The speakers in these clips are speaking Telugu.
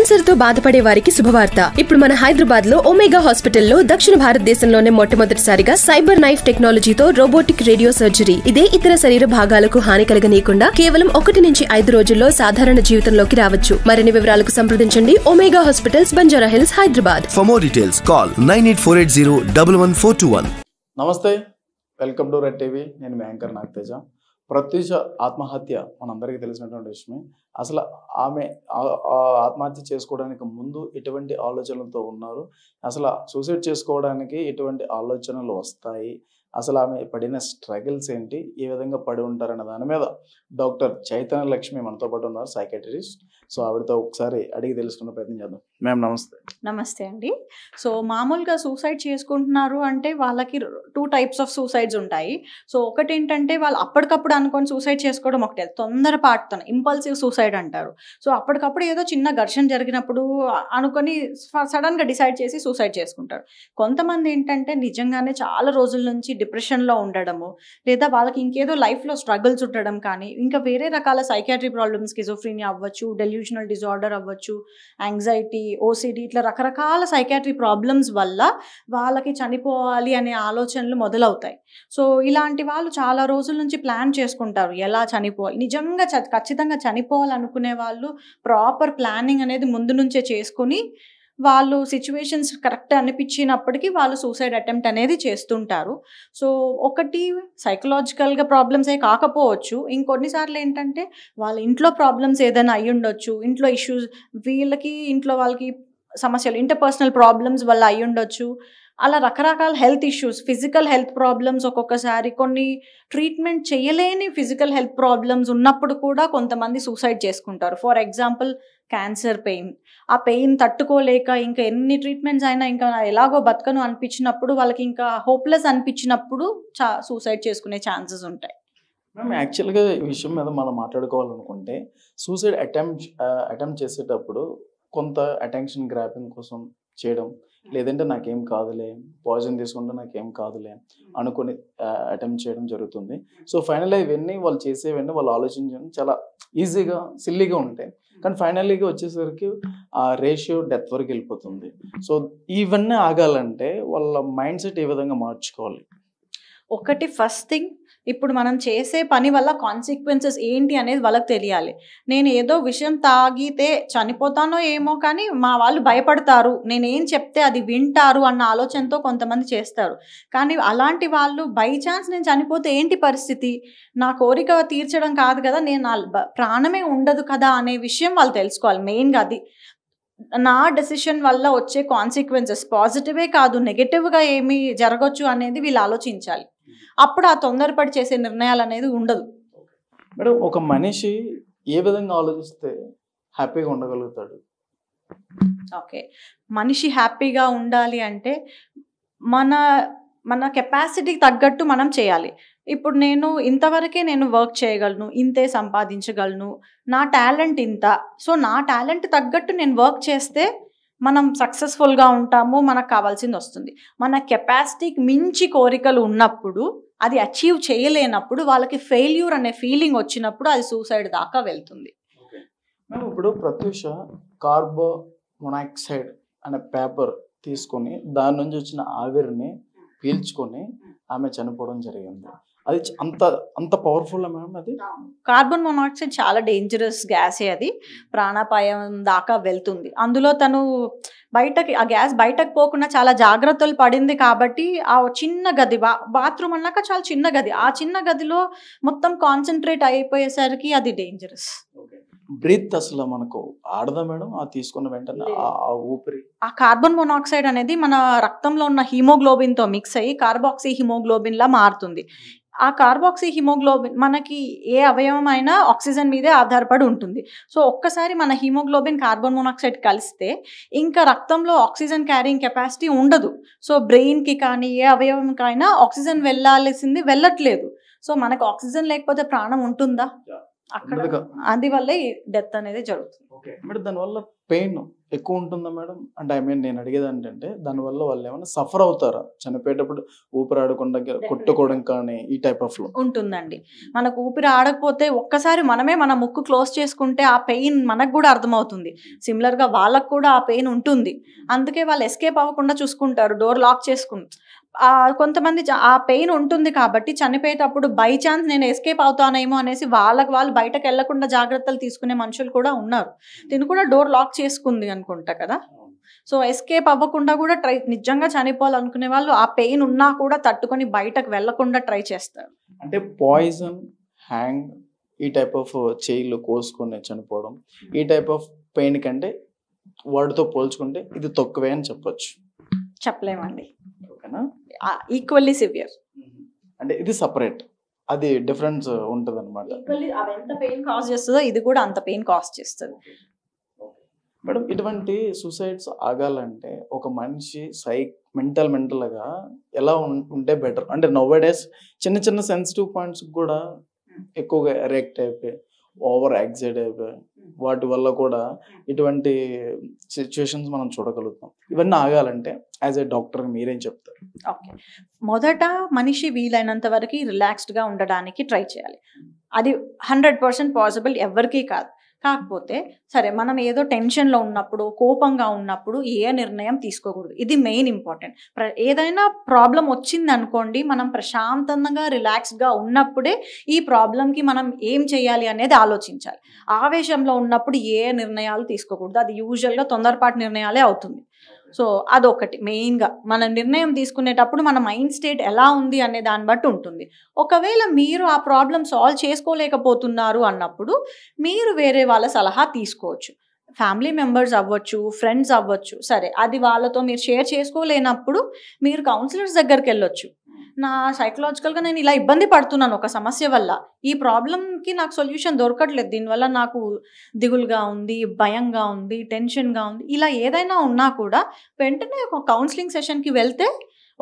క్యాన్సర్తో బాధపడే వారికి శుభవార్త. ఇప్పుడు మన హైదరాబాద్లో ఒమేగా హాస్పిటల్లో దక్షిణ భారతదేశంలోనే మొట్టమొదటిసారిగా సైబర్ నైఫ్ టెక్నాలజీతో రోబోటిక్ రేడియో సర్జరీ. ఇదే ఇతర శరీర భాగాలకు హాని కలగనీయకుండా కేవలం ఒకటి నుంచి ఐదు రోజుల్లో సాధారణ జీవితంలోకి రావచ్చు. మరిన్ని వివరాలకు సంప్రదించండి Omega hospitals Banjara Hills Hyderabad. For more details, call 98480 11421. నమస్తే వెల్కమ్ టు రెడ్ టీవీ. నేను మీ యాంకర్ నాగతేజ. ప్రత్యూష ఆత్మహత్య మనందరికీ తెలిసినటువంటి విషయమే. అసలు ఆమె ఆ- ఆత్మహత్య చేసుకోవడానికి ముందు ఎటువంటి ఆలోచనలతో ఉన్నారు? అసలు సూసైడ్ చేసుకోవడానికి ఎటువంటి ఆలోచనలు వస్తాయి? అసలు ఆమె పడిన స్ట్రగుల్స్ ఏంటి? ఏ విధంగా పడి ఉంటారన్న దాని మీద డాక్టర్ చైతన్య లక్ష్మి మనతో పాటు ఉన్నారు సైకాట్రిస్ట్. సో ఆవిడతో ఒకసారి అడిగి తెలుసుకునే ప్రయత్నం చేద్దాం. మ్యామ్ నమస్తే. నమస్తే అండి. సో మామూలుగా సూసైడ్ చేసుకుంటున్నారు అంటే వాళ్ళకి టూ టైప్స్ ఆఫ్ సూసైడ్స్ ఉంటాయి. సో ఒకటి ఏంటంటే వాళ్ళు అప్పటికప్పుడు అనుకొని సూసైడ్ చేసుకోవడం ఒకటే. తొందరపాటుతో ఇంపల్సివ్ సూసైడ్ అంటారు. సో అప్పటికప్పుడు ఏదో చిన్న ఘర్షణ జరిగినప్పుడు అనుకొని సడన్గా డిసైడ్ చేసి సూసైడ్ చేసుకుంటారు. కొంతమంది ఏంటంటే నిజంగానే చాలా రోజుల నుంచి డిప్రెషన్లో ఉండడము లేదా వాళ్ళకి ఇంకేదో లైఫ్లో స్ట్రగుల్స్ ఉండడం కానీ ఇంకా వేరే రకాల సైకాట్రీ ప్రాబ్లమ్స్ కిజోఫ్రీనియా అవ్వచ్చు డెల్యూషనల్ డిజార్డర్ అవ్వచ్చు యాంగ్జైటీ ఓసిడి ఇట్లా రకరకాల సైకాట్రీ ప్రాబ్లమ్స్ వల్ల వాళ్ళకి చనిపోవాలి అనే ఆలోచనలు మొదలవుతాయి. సో ఇలాంటి వాళ్ళు చాలా రోజుల నుంచి ప్లాన్ చేసుకుంటారు ఎలా చనిపోవాలి. నిజంగా చ ఖచ్చితంగా అనుకునే వాళ్ళు ప్రాపర్ ప్లానింగ్ అనేది ముందు నుంచే చేసుకుని వాళ్ళు సిచ్యువేషన్స్ కరెక్ట్ అనిపించినప్పటికీ వాళ్ళు సూసైడ్ అటెంప్ట్ అనేది చేస్తుంటారు. సో ఒకటి సైకలాజికల్గా ప్రాబ్లమ్సే కాకపోవచ్చు. ఇంకొన్నిసార్లు ఏంటంటే వాళ్ళ ఇంట్లో ప్రాబ్లమ్స్ ఏదైనా అయి ఉండొచ్చు. ఇంట్లో ఇష్యూస్ వీళ్ళకి ఇంట్లో వాళ్ళకి సమస్యలు ఇంటర్పర్సనల్ ప్రాబ్లమ్స్ వల్ల అయి ఉండొచ్చు. అలా రకరకాల health issues physical health problems ఒక్కొక్కసారి కొన్ని ట్రీట్మెంట్ చేయలేని ఫిజికల్ హెల్త్ ప్రాబ్లమ్స్ ఉన్నప్పుడు కూడా కొంతమంది సూసైడ్ చేసుకుంటారు. For example cancer pain. ఆ పెయిన్ తట్టుకోలేక ఇంకా ఎన్ని ట్రీట్మెంట్స్ అయినా ఇంకా ఎలాగో బతకను అనిపించినప్పుడు వాళ్ళకి ఇంకా హోప్లెస్ అనిపించినప్పుడు చా సూసైడ్ చేసుకునే ఛాన్సెస్ ఉంటాయి. మేము యాక్చువల్గా ఈ విషయం మీద మనం మాట్లాడుకోవాలనుకుంటే సూసైడ్ అటెంప్ట్ అటెంప్ట్ చేసేటప్పుడు కొంత అటెన్షన్ గ్రాపింగ్ కోసం చేయడం లేదంటే నాకేం కాదులే పాయిజన్ తీసుకుంటే నాకేం కాదులే అనుకుని అటెంప్ట్ చేయడం జరుగుతుంది. సో ఫైనల్ ఇవన్నీ వాళ్ళు చేసేవన్నీ వాళ్ళు ఆలోచించడం చాలా ఈజీగా సిల్లీగా ఉంటాయి. కానీ ఫైనల్లీగా వచ్చేసరికి ఆ రేషియో డెత్ వరకు వెళ్ళిపోతుంది. సో ఇవన్నీ ఆగాలంటే వాళ్ళ మైండ్ సెట్ ఏ విధంగా మార్చుకోవాలి? ఒకటి ఫస్ట్ థింగ్ ఇప్పుడు మనం చేసే పని వల్ల కాన్సిక్వెన్సెస్ ఏంటి అనేది వాళ్ళకి తెలియాలి. నేను ఏదో విషయం తాగితే చనిపోతానో ఏమో కానీ మా వాళ్ళు భయపడతారు. నేను ఏం చెప్తే అది వింటారు అన్న ఆలోచనతో కొంతమంది చేస్తారు. కానీ అలాంటి వాళ్ళు బై ఛాన్స్ నేను చనిపోతే ఏంటి పరిస్థితి? నా కోరిక తీర్చడం కాదు కదా నేను నా ప్రాణమే ఉండదు కదా అనే విషయం వాళ్ళు తెలుసుకోవాలి. మెయిన్గా అది. నా డెసిషన్ వల్ల వచ్చే కాన్సిక్వెన్సెస్ పాజిటివే కాదు నెగటివ్గా ఏమి జరగచ్చు అనేది వీళ్ళు ఆలోచించాలి. అప్పుడు ఆ తొందరపడి చేసే నిర్ణయాలు అనేది ఉండదు. మేడం ఒక మనిషి ఏ విధంగా ఆలోచిస్తే హ్యాపీగా ఉండగలుగుతాడు? ఓకే మనిషి హ్యాపీగా ఉండాలి అంటే మన మన కెపాసిటీకి తగ్గట్టు మనం చేయాలి. ఇప్పుడు నేను ఇంతవరకే నేను వర్క్ చేయగలను ఇంతే సంపాదించగలను నా టాలెంట్ ఇంత. సో నా టాలెంట్ తగ్గట్టు నేను వర్క్ చేస్తే మనం సక్సెస్ఫుల్గా ఉంటాము మనకు కావాల్సింది వస్తుంది. మన కెపాసిటీకి మించి కోరికలు ఉన్నప్పుడు అది అచీవ్ చేయలేనప్పుడు వాళ్ళకి ఫెయిల్యూర్ అనే ఫీలింగ్ వచ్చినప్పుడు అది సూసైడ్ దాకా వెళ్తుంది. మేము ఇప్పుడు ప్రత్యూష కార్బో మొనాక్సైడ్ అనే పేపర్ తీసుకొని దాని నుంచి వచ్చిన ఆవిరిని పీల్చుకొని ఆమె చనిపోవడం జరిగింది. అది అంత అంత పవర్ఫుల్ మేడం అది? కార్బన్ మోనాక్సైడ్ చాలా డేంజరస్ గ్యాసే అది. ప్రాణాపాయం దాకా వెళ్తుంది. అందులో తను బయటకి ఆ గ్యాస్ బయటకు పోకుండా చాలా జాగ్రత్తలు పడింది కాబట్టి ఆ చిన్న గది బా బాత్రూమ్ అన్నాక చాలా చిన్న గది. ఆ చిన్న గదిలో మొత్తం కాన్సన్ట్రేట్ అయిపోయేసరికి అది డేంజరస్ బ్రీత్ అసలు మనకు ఆడదా మేడం ఆ తీసుకున్న వెంటనే ఆ- ఊపిరి? ఆ కార్బన్ మోనాక్సైడ్ అనేది మన రక్తంలో ఉన్న హిమోగ్లోబిన్తో మిక్స్ అయ్యి కార్బాక్సీ హిమోగ్లోబిన్ లా మారుతుంది. ఆ కార్బాక్సీ హిమోగ్లోబిన్ మనకి ఏ అవయవం అయినా ఆక్సిజన్ మీదే ఆధారపడి ఉంటుంది. సో ఒక్కసారి మన హిమోగ్లోబిన్ కార్బన్ మోనాక్సైడ్ కలిస్తే ఇంకా రక్తంలో ఆక్సిజన్ క్యారింగ్ కెపాసిటీ ఉండదు. సో బ్రెయిన్కి కానీ ఏ అవయవంకైనా ఆక్సిజన్ వెళ్ళాల్సింది వెళ్ళట్లేదు. సో మనకు ఆక్సిజన్ లేకపోతే ప్రాణం ఉంటుందా? అక్కడ ఉండదు కా- అది వల్లే డెత్ అనేది జరుగుతుంది. ఓకే. మేడం దానివల్ల పెయిన్ ఎక్కువ ఉంటుందా మేడం? అంటే ఐ మీన్ నేను అడిగేది ఏంటంటే దానివల్ల వాళ్ళు ఏమైనా సఫర్ అవుతారా? చనిపోయేటప్పుడు ఊపిరాడకుండా కొట్టుకోవడం కానీ ఈ టైప్ ఆఫ్ ఉంటుందండి. మనకు ఊపిరి ఆడకపోతే ఒక్కసారి మనమే మన ముక్కు క్లోజ్ చేసుకుంటే ఆ పెయిన్ మనకు కూడా అర్థమవుతుంది. సిమిలర్గా వాళ్ళకు కూడా ఆ పెయిన్ ఉంటుంది. అందుకే వాళ్ళు ఎస్కేప్ అవ్వకుండా చూసుకుంటారు. డోర్ లాక్ చేసుకుని ఆ కొంతమంది ఆ పెయిన్ ఉంటుంది కాబట్టి చనిపోయేటప్పుడు బై ఛాన్స్ నేను ఎస్కేప్ అవుతానేమో అనేసి వాళ్ళకి వాళ్ళు బయటకు వెళ్ళకుండా జాగ్రత్తలు తీసుకునే మనుషులు కూడా ఉన్నారు. దీన్ని కూడా డోర్ లాక్ చేసుకుంది అనుకుంటా కదా? సో ఎస్కేప్ అవ్వకుండా కూడా ట్రై నిజంగా చనిపోవాలనుకునే వాళ్ళు ఆ పెయిన్ ఉన్నా కూడా తట్టుకొని బయటకు వెళ్ళకుండా ట్రై చేస్తారు. అంటే పాయిజన్ హ్యాంగ్ ఈ టైప్ ఆఫ్ చేయిలు కోసుకొని చనిపోవడం ఈ టైప్ ఆఫ్ పెయిన్ కంటే వాటితో పోల్చుకుంటే ఇది తక్కువే అని చెప్పొచ్చు. చెప్పలేమండి. ఓకేనా? ఈక్వల్లీ సివియర్ అంటే ఇది సపరేట్ అది డిఫరెన్స్ ఉంటుంది అనమాట అవి ఎంత పెయిన్ కాజ్ చేస్తుందో ఇది కూడా అంత పెయిన్ కాజ్ చేస్తుంది. మేడం ఇటువంటి సూసైడ్స్ ఆగాలంటే ఒక మనిషి సై మెంటల్ మెంటల్గా ఎలా ఉంటే బెటర్ అంటే నవ్ డేస్ చిన్న చిన్న సెన్సిటివ్ పాయింట్స్ కూడా ఎక్కువగా రియాక్ట్ అయిపోయి ఓవర్ యాక్సైడ్ అయిపోయి వాటి వల్ల కూడా ఇటువంటి సిచ్యువేషన్స్ మనం చూడగలుగుతాం. ఇవన్నీ ఆగాలంటే యాజ్ ఏ డాక్టర్ మీరేం చెప్తారు? ఓకే మొదట మనిషి వీలైనంత వరకు రిలాక్స్డ్గా ఉండడానికి ట్రై చేయాలి. అది హండ్రెడ్ పర్సెంట్ పాసిబుల్ ఎవరికీ కాదు. కాకపోతే సరే మనం ఏదో టెన్షన్లో ఉన్నప్పుడు కోపంగా ఉన్నప్పుడు ఏ నిర్ణయం తీసుకోకూడదు. ఇది మెయిన్ ఇంపార్టెంట్. ఏదైనా ప్రాబ్లం వచ్చింది అనుకోండి మనం ప్రశాంతంగా రిలాక్స్డ్గా ఉన్నప్పుడే ఈ ప్రాబ్లంకి మనం ఏం చేయాలి అనేది ఆలోచించాలి. ఆవేశంలో ఉన్నప్పుడు ఏ నిర్ణయాలు తీసుకోకూడదు. అది యూజువల్గా తొందరపాటు నిర్ణయాలే అవుతుంది. సో అదొకటి మెయిన్గా. మన నిర్ణయం తీసుకునేటప్పుడు మన మైండ్ స్టేట్ ఎలా ఉంది అనే దాన్ని బట్టి ఉంటుంది. ఒకవేళ మీరు ఆ ప్రాబ్లం సాల్వ్ చేసుకోలేకపోతున్నారు అన్నప్పుడు మీరు వేరే వాళ్ళ సలహా తీసుకోవచ్చు. ఫ్యామిలీ మెంబర్స్ అవ్వచ్చు ఫ్రెండ్స్ అవ్వచ్చు సరే అది వాళ్ళతో మీరు షేర్ చేసుకోలేనప్పుడు మీరు కౌన్సిలర్స్ దగ్గరికి వెళ్ళొచ్చు నా సైకలాజికల్గా నేను ఇలా ఇబ్బంది పడుతున్నాను ఒక సమస్య వల్ల. ఈ ప్రాబ్లంకి నాకు సొల్యూషన్ దొరకట్లేదు. దీనివల్ల నాకు దిగులుగా ఉంది భయంగా ఉంది టెన్షన్గా ఉంది ఇలా ఏదైనా ఉన్నా కూడా వెంటనే ఒక కౌన్సిలింగ్ సెషన్కి వెళ్తే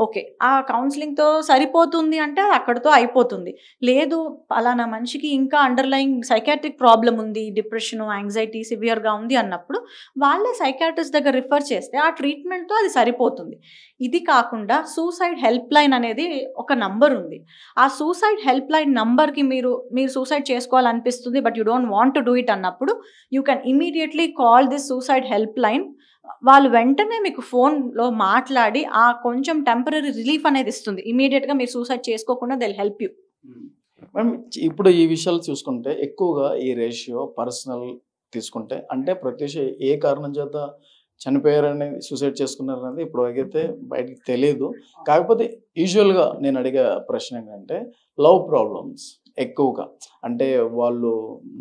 ఓకే ఆ కౌన్సిలింగ్తో సరిపోతుంది అంటే అది అక్కడితో అయిపోతుంది. లేదు అలానా మనిషికి ఇంకా అండర్లయింగ్ సైకాట్రిక్ ప్రాబ్లం ఉంది డిప్రెషన్ యాంగ్జైటీ సివియర్గా ఉంది అన్నప్పుడు వాళ్ళే సైకాట్రిస్ట్ దగ్గర రిఫర్ చేస్తే ఆ ట్రీట్మెంట్తో అది సరిపోతుంది. ఇది కాకుండా సూసైడ్ హెల్ప్ లైన్ అనేది ఒక నంబర్ ఉంది. ఆ సూసైడ్ హెల్ప్ లైన్ నంబర్కి మీరు మీరు suicide చేసుకోవాలనిపిస్తుంది but you don't want to do it అన్నప్పుడు you can immediately call this suicide help line వాళ్ళు వెంటనే మీకు ఫోన్లో మాట్లాడి ఆ కొంచెం టెంపరీ రిలీఫ్ అనేది ఇస్తుంది. ఇమీడియట్గా మీరు సూసైడ్ చేసుకోకుండా దిల్ హెల్ప్ యూ. మేడం ఇప్పుడు ఈ విషయాలు చూసుకుంటే ఎక్కువగా ఈ రేషియో పర్సనల్ తీసుకుంటే అంటే ప్రత్యక్ష ఏ కారణం చేత చనిపోయారని సూసైడ్ చేసుకున్నారు అనేది ఇప్పుడు అయితే బయటికి తెలియదు కాకపోతే యూజువల్గా నేను అడిగే ప్రశ్న ఏంటంటే లవ్ ప్రాబ్లమ్స్ ఎక్కువగా అంటే వాళ్ళు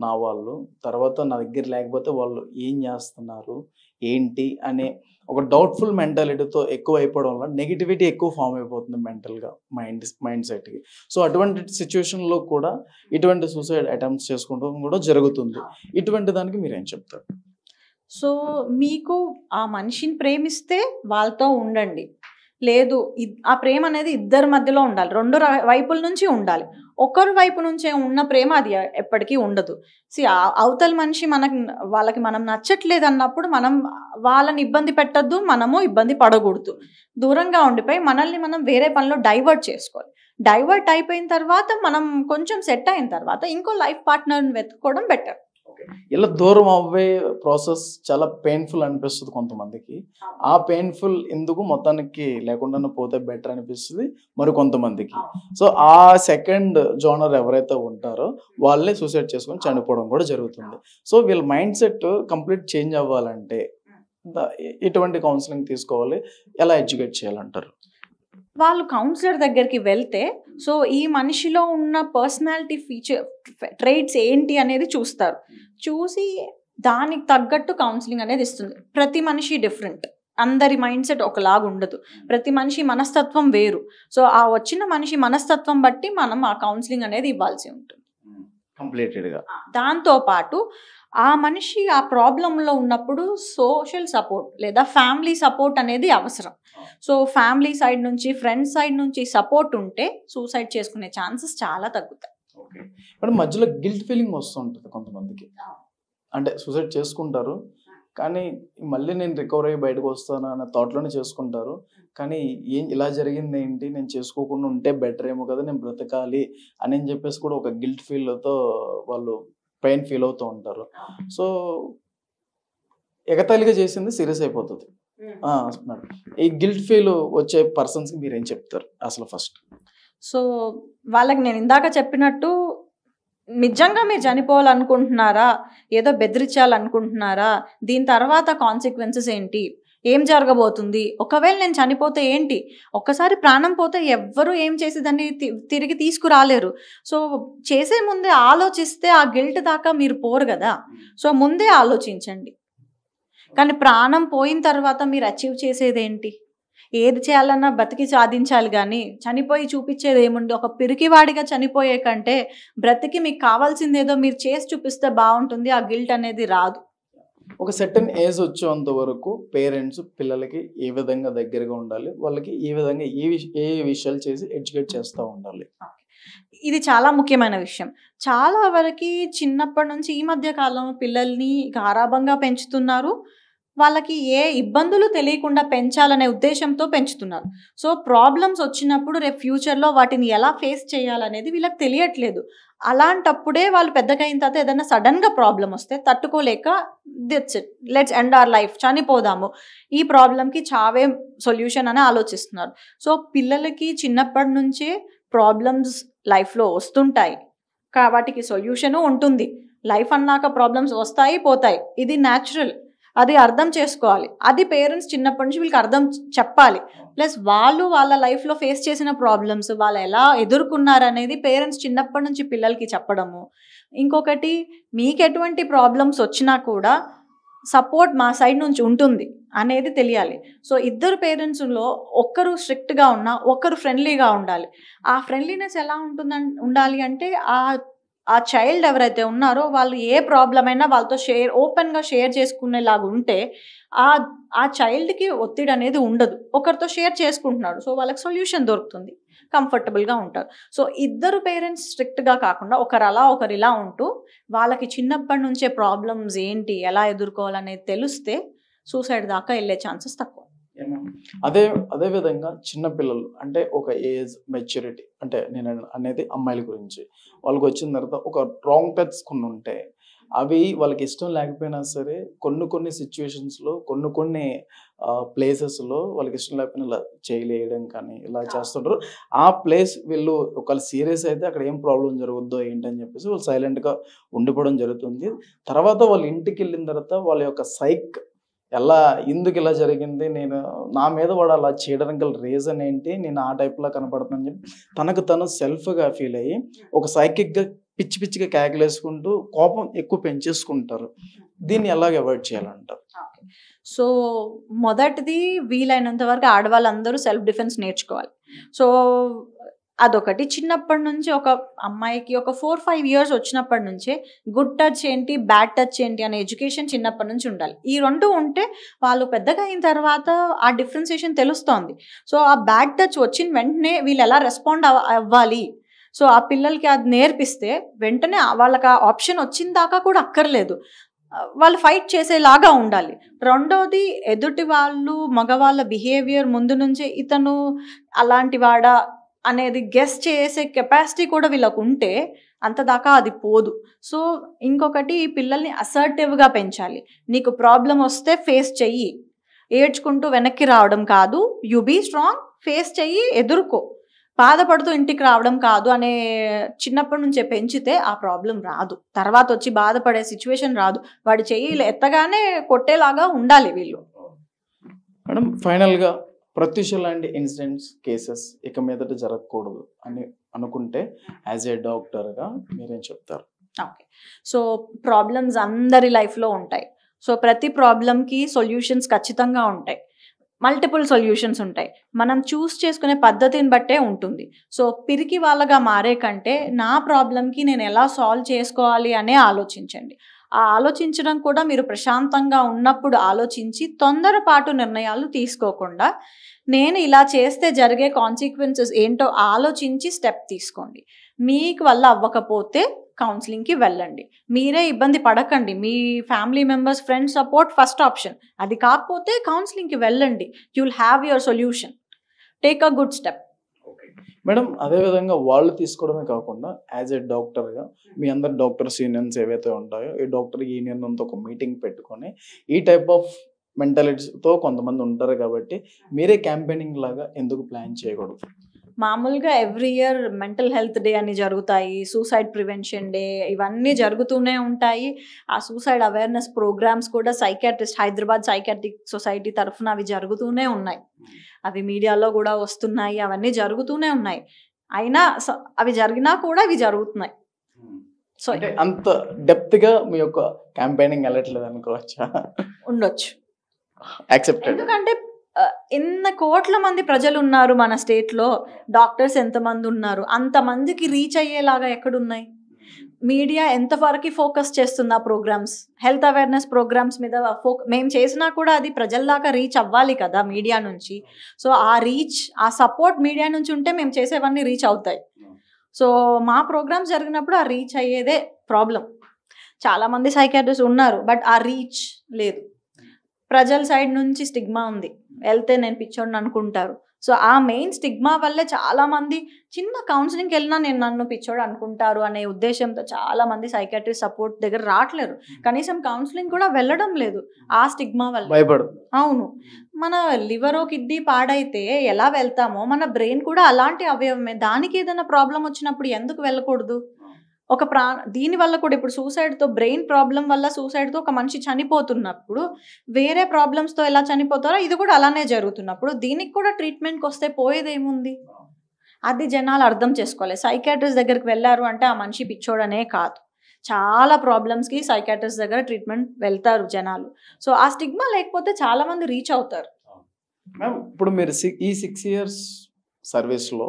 నా వాళ్ళు తర్వాత నా దగ్గర లేకపోతే వాళ్ళు ఏం చేస్తున్నారు? ఏంటి అనే ఒక డౌట్ఫుల్ మెంటాలిటీతో ఎక్కువ అయిపోవడం వల్ల నెగిటివిటీ ఎక్కువ ఫామ్ అయిపోతుంది మెంటల్గా మైండ్ మైండ్ సెట్కి సో అటువంటి సిచ్యువేషన్లో కూడా ఇటువంటి సూసైడ్ అటెంప్ట్స్ చేసుకోవడం కూడా జరుగుతుంది. ఇటువంటి దానికి మీరు ఏం చెప్తారు? సో మీకు ఆ మనిషిని ప్రేమిస్తే వాళ్ళతో ఉండండి. లేదు ఆ ప్రేమ అనేది ఇద్దరి మధ్యలో ఉండాలి. రెండు వైపుల నుంచి ఉండాలి. ఒకరి వైపు నుంచే ఉన్న ప్రేమ అది ఎప్పటికీ ఉండదు. సి అవతల మనిషి మనకి వాళ్ళకి మనం నచ్చట్లేదు అన్నప్పుడు మనం వాళ్ళని ఇబ్బంది పెట్టద్దు మనము ఇబ్బంది పడకూడదు. దూరంగా ఉండిపోయి మనల్ని మనం వేరే పనిలో డైవర్ట్ చేసుకోవాలి. డైవర్ట్ అయిపోయిన తర్వాత మనం కొంచెం సెట్ అయిన తర్వాత ఇంకో లైఫ్ పార్ట్నర్ని వెతుక్కోవడం బెటర్. ఇలా దూరం అవ్వే ప్రాసెస్ చాలా పెయిన్ఫుల్ అనిపిస్తుంది కొంతమందికి. ఆ పెయిన్ఫుల్ ఎందుకు మొత్తానికి లేకుండానే పోతే బెటర్ అనిపిస్తుంది మరి కొంతమందికి. సో ఆ సెకండ్ జోనర్ ఎవరైతే ఉంటారో వాళ్ళే సూసైడ్ చేసుకొని చనిపోవడం కూడా జరుగుతుంది. సో వీళ్ళ మైండ్ సెట్ కంప్లీట్ చేంజ్ అవ్వాలంటే ఇటువంటి కౌన్సిలింగ్ తీసుకోవాలి? ఎలా ఎడ్యుకేట్ చేయాలంటారు? వాళ్ళు కౌన్సిలర్ దగ్గరికి వెళ్తే సో ఈ మనిషిలో ఉన్న పర్సనాలిటీ ఫీచర్ ట్రైట్స్ ఏంటి అనేది చూస్తారు. చూసి దానికి తగ్గట్టు కౌన్సిలింగ్ అనేది ఇస్తుంది. ప్రతి మనిషి డిఫరెంట్ అందరి మైండ్ సెట్ ఒకలాగా ఉండదు. ప్రతి మనిషి మనస్తత్వం వేరు. సో ఆ వచ్చిన మనిషి మనస్తత్వం బట్టి మనం ఆ కౌన్సిలింగ్ అనేది ఇవ్వాల్సి ఉంటుంది. కంప్లీటెడ్గా దాంతో పాటు ఆ మనిషి ఆ ప్రాబ్లంలో ఉన్నప్పుడు సోషల్ సపోర్ట్ లేదా ఫ్యామిలీ సపోర్ట్ అనేది అవసరం. సో ఫ్యామిలీ సైడ్ నుంచి ఫ్రెండ్స్ సైడ్ నుంచి సపోర్ట్ ఉంటే సూసైడ్ చేసుకునే ఛాన్సెస్ చాలా తగ్గుతాయి. మధ్యలో గిల్ట్ ఫీలింగ్ వస్తుంటుంది కొంతమందికి. అంటే సూసైడ్ చేసుకుంటారు కానీ మళ్ళీ నేను రికవర్ అయ్యి బయటకు వస్తాను అన్న థాట్లోనే చేసుకుంటారు. కానీ ఏం ఇలా జరిగింది ఏంటి? నేను చేసుకోకుండా ఉంటే బెటర్ ఏమో కదా నేను బ్రతకాలి అని చెప్పేసి కూడా ఒక గిల్ట్ ఫీల్తో వాళ్ళు పెయిన్ ఫీల్ అవుతూ ఉంటారు. సో ఎగతాళిగా చేసింది సీరియస్ అయిపోతుంది. ఈ గిల్ట్ ఫీల్ వచ్చే పర్సన్స్కి మీరు ఏం చెప్తారు? అసలు ఫస్ట్ సో వాళ్ళకి నేను ఇందాక చెప్పినట్టు నిజంగా మీరు చనిపోవాలనుకుంటున్నారా? ఏదో బెదిరించాలనుకుంటున్నారా? దీని తర్వాత కాన్సిక్వెన్సెస్ ఏంటి? ఏం జరగబోతుంది? ఒకవేళ నేను చనిపోతే ఏంటి? ఒక్కసారి ప్రాణం పోతే ఎవ్వరు ఏం చేసి దాన్ని తిరిగి తీసుకురాలేరు. సో చేసే ముందే ఆలోచిస్తే ఆ గిల్ట్ దాకా మీరు పోరు కదా? సో ముందే ఆలోచించండి. కానీ ప్రాణం పోయిన తర్వాత మీరు అచీవ్ చేసేది ఏంటి ఏది చేయాలన్నా బతికి సాధించాలి కానీ చనిపోయి చూపించేది ఏముంది? ఒక పిరికివాడిగా చనిపోయే కంటే బ్రతికి మీకు కావాల్సింది ఏదో మీరు చేసి చూపిస్తే బాగుంటుంది ఆ గిల్ట్ అనేది రాదు. ఒక సెటన్ ఏజ్ వచ్చేంత వరకు పేరెంట్స్ పిల్లలకి ఏ విధంగా దగ్గరగా ఉండాలి? వాళ్ళకి ఏ విధంగా ఏ ఏ విషయాలు చేసి ఎడ్యుకేట్ చేస్తూ ఉండాలి? ఇది చాలా ముఖ్యమైన విషయం. చాలా వరకు చిన్నప్పటి నుంచి ఈ మధ్య కాలం పిల్లల్ని గారాబంగా పెంచుతున్నారు. వాళ్ళకి ఏ ఇబ్బందులు తెలియకుండా పెంచాలనే ఉద్దేశంతో పెంచుతున్నారు. సో ప్రాబ్లమ్స్ వచ్చినప్పుడు రేపు ఫ్యూచర్లో వాటిని ఎలా ఫేస్ చేయాలనేది వీళ్ళకి తెలియట్లేదు. అలాంటప్పుడే వాళ్ళు పెద్దగా తర్వాత ఏదైనా సడన్గా ప్రాబ్లం వస్తే తట్టుకోలేక that's it let's end our life చనిపోదాము. ఈ ప్రాబ్లంకి చావే సొల్యూషన్ అని ఆలోచిస్తున్నారు. సో పిల్లలకి చిన్నప్పటి నుంచే ప్రాబ్లమ్స్ లైఫ్లో వస్తుంటాయి. కా- వాటికి సొల్యూషను ఉంటుంది. లైఫ్ అన్నాక ప్రాబ్లమ్స్ వస్తాయి పోతాయి. ఇది న్యాచురల్ అది అర్థం చేసుకోవాలి. అది పేరెంట్స్ చిన్నప్పటి నుంచి వీళ్ళకి అర్థం చెప్పాలి. ప్లస్ వాళ్ళు వాళ్ళ లైఫ్లో ఫేస్ చేసిన ప్రాబ్లమ్స్ వాళ్ళు ఎలా ఎదుర్కొన్నారనేది పేరెంట్స్ చిన్నప్పటి నుంచి పిల్లలకి చెప్పడము. ఇంకొకటి మీకు ఎటువంటి ప్రాబ్లమ్స్ వచ్చినా కూడా సపోర్ట్ మా సైడ్ నుంచి ఉంటుంది అనేది తెలియాలి. సో ఇద్దరు పేరెంట్స్లో ఒక్కరు స్ట్రిక్ట్గా ఉన్నా ఒక్కరు ఫ్రెండ్లీగా ఉండాలి. ఆ ఫ్రెండ్లీనెస్ ఎలా ఉంటుందని ఉండాలి అంటే ఆ ఆ చైల్డ్ ఎవరైతే ఉన్నారో వాళ్ళు ఏ ప్రాబ్లం అయినా వాళ్ళతో షేర్ ఓపెన్గా షేర్ చేసుకునేలాగా ఉంటే ఆ ఆ చైల్డ్కి ఒత్తిడి అనేది ఉండదు. ఒకరితో షేర్ చేసుకుంటున్నాడు. సో వాళ్ళకి సొల్యూషన్ దొరుకుతుంది. కంఫర్టబుల్గా ఉంటారు సో ఇద్దరు పేరెంట్స్ స్ట్రిక్ట్గా కాకుండా ఒకరు అలా ఒకరు ఇలా ఉంటూ వాళ్ళకి చిన్నప్పటి నుంచే ప్రాబ్లమ్స్ ఏంటి ఎలా ఎదుర్కోవాలనేది తెలిస్తే సూసైడ్ దాకా వెళ్ళే ఛాన్సెస్ తక్కువ. అదే అదే విధంగా చిన్నపిల్లలు అంటే ఒక ఏజ్ మెచ్యూరిటీ అంటే నేను అనేది అమ్మాయిల గురించి. వాళ్ళకి వచ్చిన తర్వాత ఒక రాంగ్ టచ్ కొన్ని ఉంటాయి అవి వాళ్ళకి ఇష్టం లేకపోయినా సరే కొన్ని కొన్ని సిచ్యువేషన్స్లో కొన్ని కొన్ని ప్లేసెస్లో వాళ్ళకి ఇష్టం లేకపోయినా ఇలా చేయలేయడం కానీ ఇలా చేస్తుంటారు. ఆ ప్లేస్ వీళ్ళు ఒకవేళ సీరియస్ అయితే అక్కడ ఏం ప్రాబ్లం జరుగుద్దో ఏంటని చెప్పేసి వాళ్ళు సైలెంట్గా ఉండిపోవడం జరుగుతుంది. తర్వాత వాళ్ళ ఇంటికి వెళ్ళిన తర్వాత వాళ్ళ యొక్క సైక్ ఎలా ఎందుకు ఇలా జరిగింది నేను నా మీద వాడు అలా చేయడానికి గల రీజన్ ఏంటి నేను ఆ టైప్లో కనపడుతున్నాను చెప్పి తనకు తను సెల్ఫ్గా ఫీల్ అయ్యి ఒక సైకిక్గా పిచ్చి పిచ్చిగా కేకలేసుకుంటూ కోపం ఎక్కువ పెంచేసుకుంటారు. దీన్ని ఎలాగ అవాయిడ్ చేయాలంటారు? సో మొదటిది వీలైనంత వరకు ఆడవాళ్ళందరూ సెల్ఫ్ డిఫెన్స్ నేర్చుకోవాలి. సో అదొకటి. చిన్నప్పటి నుంచి ఒక అమ్మాయికి ఒక ఫోర్ ఫైవ్ ఇయర్స్ వచ్చినప్పటి నుంచే గుడ్ టచ్ ఏంటి బ్యాడ్ టచ్ ఏంటి అనే ఎడ్యుకేషన్ చిన్నప్పటి నుంచి ఉండాలి. ఈ రెండు ఉంటే వాళ్ళు పెద్దగా అయిన తర్వాత ఆ డిఫరెన్సియేషన్ తెలుస్తోంది. సో ఆ బ్యాడ్ టచ్ వచ్చిన వెంటనే వీళ్ళు ఎలా రెస్పాండ్ అవ్వాలి? సో ఆ పిల్లలకి అది నేర్పిస్తే వెంటనే వాళ్ళకి ఆ ఆప్షన్ వచ్చిన దాకా కూడా అక్కర్లేదు. వాళ్ళు ఫైట్ చేసేలాగా ఉండాలి. రెండోది ఎదుటి వాళ్ళు మగవాళ్ళ బిహేవియర్ ముందు నుంచే ఇతను అలాంటి వాడా అనేది గెస్ చేసే కెపాసిటీ కూడా వీళ్ళకు ఉంటే అంత దాకా అది పోదు. సో ఇంకొకటి ఈ పిల్లల్ని అసర్టివ్గా పెంచాలి. నీకు ప్రాబ్లం వస్తే ఫేస్ చెయ్యి. ఏడ్చుకుంటూ వెనక్కి రావడం కాదు. యు బీ స్ట్రాంగ్ ఫేస్ చెయ్యి ఎదుర్కో. బాధపడుతూ ఇంటికి రావడం కాదు అనే చిన్నప్పటి నుంచే పెంచితే ఆ ప్రాబ్లం రాదు. తర్వాత వచ్చి బాధపడే సిచ్యువేషన్ రాదు. వాడి చెయ్యి ఎత్తగానే కొట్టేలాగా ఉండాలి వీళ్ళు. మేడం ఫైనల్గా ప్రత్యూష లాంటి ఇన్సిడెంట్స్ కేసెస్ ఇక మీదట జరగకూడదు అని అనుకుంటే యాజ్ ఏ డాక్టర్గా మీరేం చెప్తారు? ఓకే సో ప్రాబ్లమ్స్ అందరి లైఫ్లో ఉంటాయి. సో ప్రతి ప్రాబ్లంకి సొల్యూషన్స్ ఖచ్చితంగా ఉంటాయి. మల్టిపుల్ సొల్యూషన్స్ ఉంటాయి. మనం చూస్ చేసుకునే పద్ధతిని బట్టే ఉంటుంది. సో పిరికి వాళ్ళగా మారే కంటే నా ప్రాబ్లంకి నేను ఎలా సాల్వ్ చేసుకోవాలి అనే ఆలోచించండి. ఆ ఆలోచించడం కూడా మీరు ప్రశాంతంగా ఉన్నప్పుడు ఆలోచించి తొందరపాటు నిర్ణయాలు తీసుకోకుండా నేను ఇలా చేస్తే జరిగే కాన్సిక్వెన్సెస్ ఏంటో ఆలోచించి స్టెప్ తీసుకోండి. మీకు వల్ల అవ్వకపోతే కౌన్సిలింగ్కి వెళ్ళండి. మీరే ఇబ్బంది పడకండి. మీ family members friends support first option అది కాకపోతే కౌన్సిలింగ్కి వెళ్ళండి. You'll have your solution take a good step madam అదే విధంగా వాళ్ళు తీసుకోవడమే కాకుండా యాజ్ ఏ డాక్టర్గా మీ అందరు డాక్టర్స్ యూనియన్స్ ఏవైతే ఉంటాయో ఈ డాక్టర్ యూనియన్ అంతా ఒక మీటింగ్ పెట్టుకొని ఈ టైప్ ఆఫ్ మెంటాలిటీతో కొంతమంది ఉంటారు కాబట్టి మీరే క్యాంపెయినింగ్ లాగా ఎందుకు ప్లాన్ చేయకూడదు? మామూలుగా every year mental health day అని జరుగుతాయి సూసైడ్ ప్రివెన్షన్ డే ఇవన్నీ జరుగుతూనే ఉంటాయి. ఆ సూసైడ్ అవేర్నెస్ ప్రోగ్రామ్స్ కూడా సైకాట్రిస్ట్ హైదరాబాద్ సైకాట్రిక్ సొసైటీ తరఫున అవి జరుగుతూనే ఉన్నాయి. అవి మీడియాలో కూడా వస్తున్నాయి అవన్నీ జరుగుతూనే ఉన్నాయి. అయినా అవి జరిగినా కూడా ఇవి జరుగుతున్నాయి. సో అంత డెప్త్గా మీ యొక్క క్యాంపెయినింగ్ వెళ్ళట్లేదు అనుకోవచ్చా? ఉండొచ్చు. యాక్సెప్టెడ్. ఎందుకంటే ఆ, ఇన్న కోట్ల మంది ప్రజలు ఉన్నారు మన స్టేట్లో డాక్టర్స్ ఎంతమంది ఉన్నారు? అంతమందికి రీచ్ అయ్యేలాగా ఎక్కడున్నాయి? మీడియా ఎంతవరకు ఫోకస్ చేస్తుంది ఆ ప్రోగ్రామ్స్? హెల్త్ అవేర్నెస్ ప్రోగ్రామ్స్ మీద ఫో మేము చేసినా కూడా అది ప్రజల దాకా రీచ్ అవ్వాలి కదా మీడియా నుంచి. సో ఆ రీచ్ ఆ సపోర్ట్ మీడియా నుంచి ఉంటే మేము చేసేవన్నీ రీచ్ అవుతాయి. సో మా ప్రోగ్రామ్స్ జరిగినప్పుడు ఆ రీచ్ అయ్యేదే ప్రాబ్లం. చాలామంది సైకాట్రిస్ట్ ఉన్నారు బట్ ఆ రీచ్ లేదు. ప్రజల సైడ్ నుంచి స్టిగ్మా ఉంది. వెళ్తే నేను పిచ్చోడిని అనుకుంటారు. సో ఆ మెయిన్ స్టిగ్మా వల్లే చాలా మంది చిన్న కౌన్సిలింగ్కి వెళ్ళినా నేను నన్ను పిచ్చోడు అనుకుంటారు అనే ఉద్దేశంతో చాలా మంది సైకాట్రిస్ట్ సపోర్ట్ దగ్గర రావట్లేరు. కనీసం కౌన్సిలింగ్ కూడా వెళ్ళడం లేదు ఆ స్టిగ్మా వల్ల. భయపడు అవును. మన లివర్ కిడ్నీ పాడైతే ఎలా వెళ్తామో మన బ్రెయిన్ కూడా అలాంటి అవయవమే. దానికి ఏదైనా ప్రాబ్లం వచ్చినప్పుడు ఎందుకు వెళ్ళకూడదు? ఒక ప్రా దీని వల్ల కూడా ఇప్పుడు సూసైడ్తో బ్రెయిన్ ప్రాబ్లం వల్ల సూసైడ్తో ఒక మనిషి చనిపోతున్నప్పుడు వేరే ప్రాబ్లమ్స్తో ఎలా చనిపోతారో ఇది కూడా అలానే జరుగుతున్నప్పుడు దీనికి కూడా ట్రీట్మెంట్కి వస్తే పోయేదేముంది అది జనాలు అర్థం చేసుకోవాలి. సైకాట్రిస్ట్ దగ్గరికి వెళ్ళారు అంటే ఆ మనిషి పిచ్చోడనే కాదు. చాలా ప్రాబ్లమ్స్కి సైకాట్రిస్ట్ దగ్గర ట్రీట్మెంట్ వెళ్తారు జనాలు. సో ఆ స్టిగ్మా లేకపోతే చాలా మంది రీచ్ అవుతారు. మ్యామ్ ఇప్పుడు మీరు ఈ సిక్స్ ఇయర్స్ సర్వీస్లో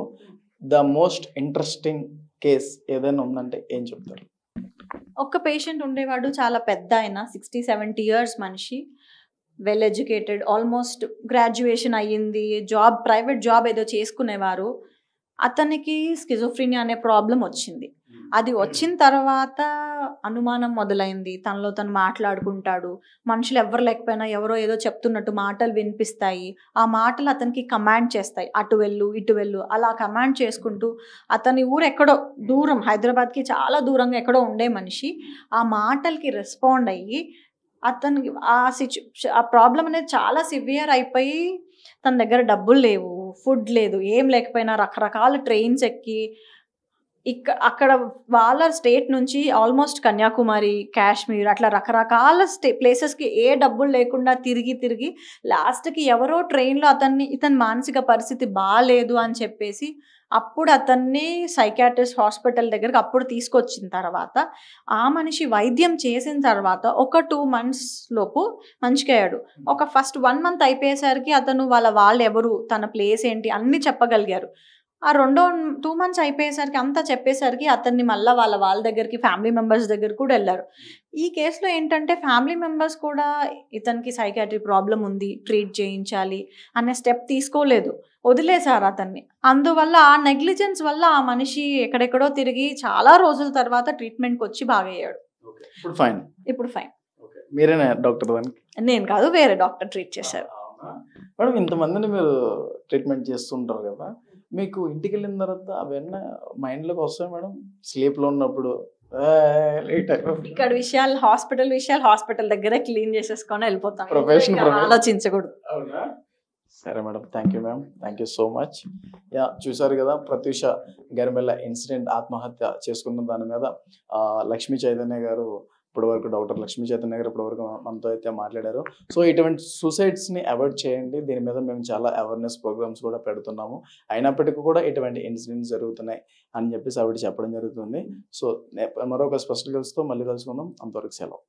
ద మోస్ట్ ఇంట్రెస్టింగ్ కేస్ ఏదైనా ఉందంటే ఏం చెప్తారు? ఒక్క పేషెంట్ ఉండేవాడు చాలా పెద్ద ఆయన సిక్స్టీ సెవెంటీ ఇయర్స్ మనిషి. వెల్ ఎడ్యుకేటెడ్ ఆల్మోస్ట్ గ్రాడ్యుయేషన్ అయ్యింది జాబ్ ప్రైవేట్ జాబ్ ఏదో చేసుకునేవారు. అతనికి స్కిజోఫ్రీనియా అనే ప్రాబ్లం వచ్చింది. అది వచ్చిన తర్వాత అనుమానం మొదలైంది. తనలో తను మాట్లాడుకుంటాడు. మనుషులు ఎవరు లేకపోయినా ఎవరో ఏదో చెప్తున్నట్టు మాటలు వినిపిస్తాయి. ఆ మాటలు అతనికి కమాండ్ చేస్తాయి. అటు వెళ్ళు ఇటు వెళ్ళు. అలా కమాండ్ చేసుకుంటూ అతని ఊరు ఎక్కడో దూరం హైదరాబాద్కి చాలా దూరంగా ఎక్కడో ఉండే మనిషి ఆ మాటలకి రెస్పాండ్ అయ్యి అతనికి ఆ సిచ్యు ఆ ప్రాబ్లం అనేది చాలా సివియర్ అయిపోయి తన దగ్గర డబ్బులు లేవు ఫుడ్ లేదు ఏం లేకపోయినా రకరకాల ట్రైన్స్ ఎక్కి ఇక్కడ అక్కడ వాళ్ళ స్టేట్ నుంచి ఆల్మోస్ట్ కన్యాకుమారి కాశ్మీర్ అట్లా రకరకాల స్టే ప్లేసెస్కి ఏ డబ్బులు లేకుండా తిరిగి తిరిగి లాస్ట్కి ఎవరో ట్రైన్లో అతన్ని ఇతని మానసిక పరిస్థితి బాగాలేదు అని చెప్పేసి అప్పుడు అతన్ని సైకాట్రిస్ట్ హాస్పిటల్ దగ్గరికి అప్పుడు తీసుకొచ్చిన తర్వాత ఆ మనిషి వైద్యం చేసిన తర్వాత ఒక టూ మంత్స్ లోపు మంచికయ్యాడు ఒక ఫస్ట్ వన్ మంత్ అయిపోయేసరికి అతను వాళ్ళ వాళ్ళు ఎవరు తన ప్లేస్ ఏంటి అన్నీ చెప్పగలిగారు. ఆ రెండో టూ మంత్స్ అయిపోయేసరికి అంతా చెప్పేసరికి అతన్ని మళ్ళీ వాళ్ళ వాళ్ళ దగ్గరికి ఫ్యామిలీ మెంబర్స్ దగ్గర కూడా వెళ్ళారు. ఈ కేసులో ఏంటంటే ఫ్యామిలీ మెంబర్స్ కూడా ఇతనికి సైకాట్రీ ప్రాబ్లం ఉంది ట్రీట్ చేయించాలి అనే స్టెప్ తీసుకోలేదు. వదిలేశారు అతన్ని. అందువల్ల ఆ నెగ్లిజెన్స్ వల్ల ఆ మనిషి ఎక్కడెక్కడో తిరిగి చాలా రోజుల తర్వాత ట్రీట్మెంట్కి వచ్చి బాగయ్యాడు. ఇప్పుడు ఫైన్ ఇప్పుడు ఫైన్ మీరేనా డాక్టర్ నేను కాదు వేరే డాక్టర్ ట్రీట్ చేశారు. మేడం ఇంతమందిని మీరు ట్రీట్మెంట్ చేస్తుంటారు కదా మీకు ఇంటికి వెళ్ళిన తర్వాత అవన్నీ మైండ్లోకి వస్తాయి మేడం. స్లీప్లో ఉన్నప్పుడు ఇక్కడ విషయాలు హాస్పిటల్ విషయాలు హాస్పిటల్ దగ్గరే క్లీన్ చేసేసుకొని వెళ్ళిపోతాం. Profession. ఆలోచించకూడదు. అవునా? సరే madam. Thank you ma'am thank you so much yeah చూసారు కదా ప్రత్యూష గరిమెల్ల ఇన్సిడెంట్ ఆత్మహత్య చేసుకున్న దాని మీద లక్ష్మీ చైతన్య గారు ఇప్పటివరకు డాక్టర్ లక్ష్మీ చైతన్య గారు ఇప్పటివరకు మనతో అయితే మాట్లాడారు. సో ఇటువంటి సూసైడ్స్ని అవాయిడ్ చేయండి. దీని మీద మేము చాలా అవేర్నెస్ ప్రోగ్రామ్స్ కూడా పెడుతున్నాము. అయినప్పటికీ కూడా ఇటువంటి ఇన్సిడెంట్స్ జరుగుతున్నాయి అని చెప్పేసి ఆవిడ చెప్పడం జరుగుతుంది. సో మరొక స్పెషల్ గర్ల్స్తో మళ్ళీ కలుసుకుందాం. అంతవరకు సెలవు.